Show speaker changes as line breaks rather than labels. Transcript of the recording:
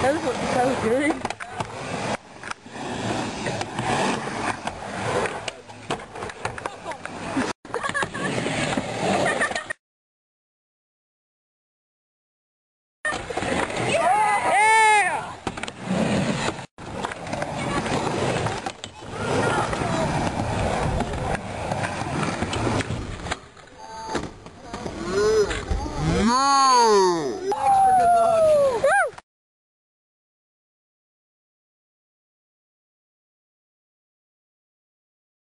That was so good.
No!